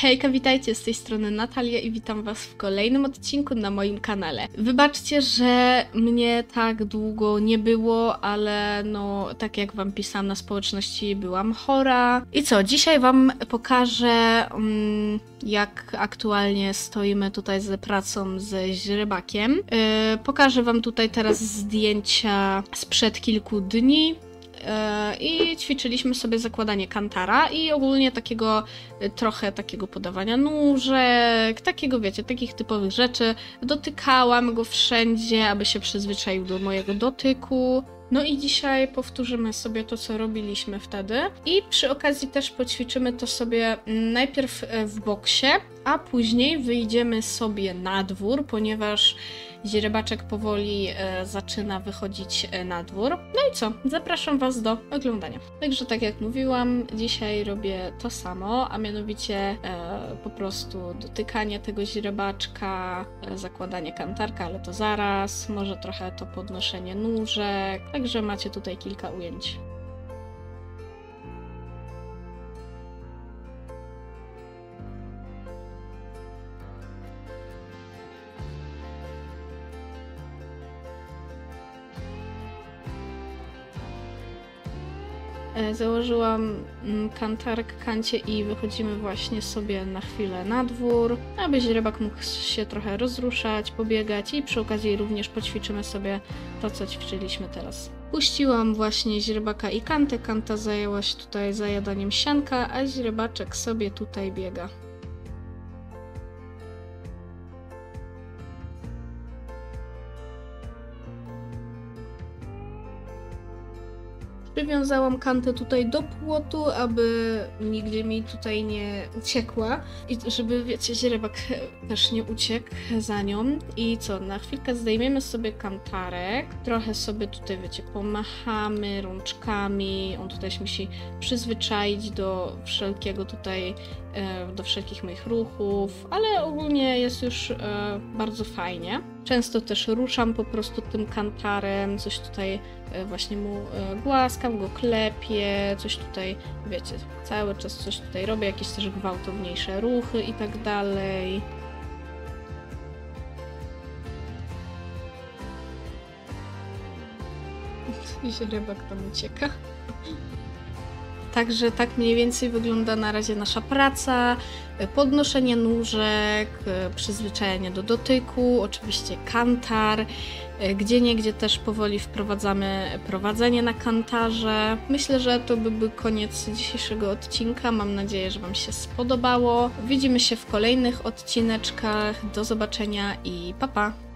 Hejka, witajcie, z tej strony Natalia i witam was w kolejnym odcinku na moim kanale. Wybaczcie, że mnie tak długo nie było, ale no, tak jak wam pisałam na społeczności, byłam chora. I co, dzisiaj wam pokażę, mm, jak aktualnie stoimy tutaj z pracą ze źrebakiem. Yy, pokażę wam tutaj teraz zdjęcia sprzed kilku dni. E, I ćwiczyliśmy sobie zakładanie kantara i ogólnie takiego e, trochę takiego podawania nóżek, takiego wiecie, takich typowych rzeczy. Dotykałam go wszędzie, aby się przyzwyczaił do mojego dotyku. No i dzisiaj powtórzymy sobie to, co robiliśmy wtedy. I przy okazji też poćwiczymy to sobie mm, najpierw e, w boksie, a później wyjdziemy sobie na dwór, ponieważ źrebaczek powoli e, zaczyna wychodzić e, na dwór. No i co? Zapraszam Was do oglądania. Także tak jak mówiłam, dzisiaj robię to samo, a mianowicie e, po prostu dotykanie tego źrebaczka, zakładanie kantarka, ale to zaraz, może trochę to podnoszenie nóżek. Także macie tutaj kilka ujęć. Założyłam mm, kantarek kancie i wychodzimy właśnie sobie na chwilę na dwór, aby źrebak mógł się trochę rozruszać, pobiegać i przy okazji również poćwiczymy sobie to, co ćwiczyliśmy teraz. Puściłam właśnie źrebaka i kantę, kanta zajęła się tutaj zajadaniem sianka, a źrebaczek sobie tutaj biega. Przywiązałam kantę tutaj do płotu, aby nigdzie mi tutaj nie uciekła i żeby, wiecie, źrebak też nie uciekł za nią. I co, na chwilkę zdejmiemy sobie kantarek, trochę sobie tutaj, wiecie, pomachamy rączkami, on tutaj się musi przyzwyczaić do wszelkiego tutaj, e, do wszelkich moich ruchów, ale ogólnie jest już e, bardzo fajnie. Często też ruszam po prostu tym kantarem, coś tutaj e, właśnie mu e, głaskam, go klepię, coś tutaj, wiecie, cały czas coś tutaj robię, jakieś też gwałtowniejsze ruchy i tak dalej. Źrebak tam ucieka. Także tak mniej więcej wygląda na razie nasza praca. Podnoszenie nóżek, przyzwyczajenie do dotyku, oczywiście kantar. Gdzie niegdzie też powoli wprowadzamy prowadzenie na kantarze. Myślę, że to byłby koniec dzisiejszego odcinka. Mam nadzieję, że Wam się spodobało. Widzimy się w kolejnych odcineczkach. Do zobaczenia i pa pa!